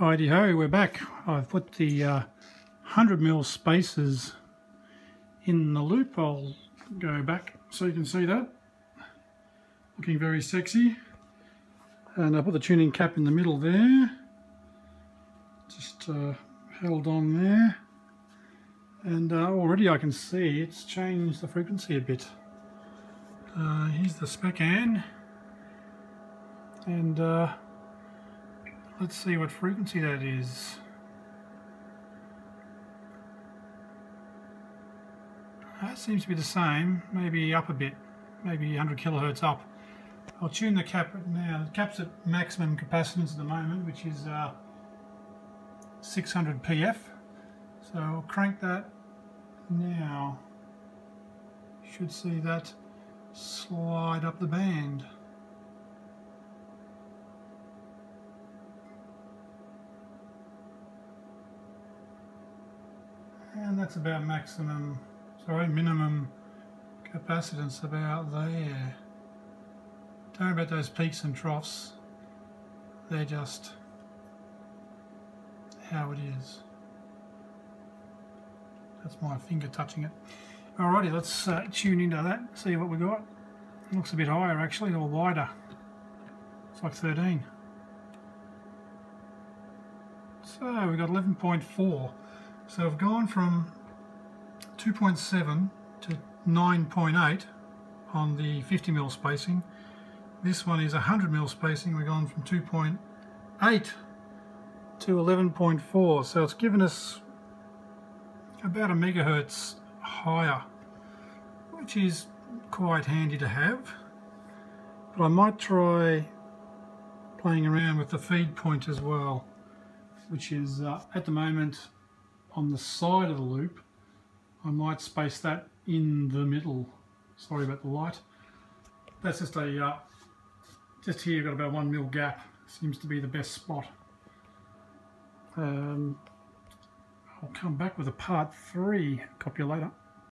Heidi ho, we're back. I've put the uh, 100 mil spacers in the loop. I'll go back so you can see that. Looking very sexy. And I put the tuning cap in the middle there. Just uh, held on there. And uh, already I can see it's changed the frequency a bit. Uh, here's the spec an. And uh, Let's see what frequency that is. That seems to be the same, maybe up a bit, maybe 100 kilohertz up. I'll tune the cap now. The cap's at maximum capacitance at the moment, which is uh, 600 PF. So I'll crank that now. Should see that slide up the band. And that's about maximum, sorry, minimum capacitance about there. Don't worry about those peaks and troughs, they're just how it is. That's my finger touching it. Alrighty, let's uh, tune into that, see what we got. It looks a bit higher actually, or wider. It's like 13. So we've got 11.4. So I've gone from 2.7 to 9.8 on the 50 mil spacing. This one is 100 mil spacing. We've gone from 2.8 to 11.4. So it's given us about a megahertz higher, which is quite handy to have. But I might try playing around with the feed point as well, which is uh, at the moment on the side of the loop. I might space that in the middle. Sorry about the light. That's just a, uh, just here got about one mil gap. Seems to be the best spot. Um, I'll come back with a part three. Copy you later.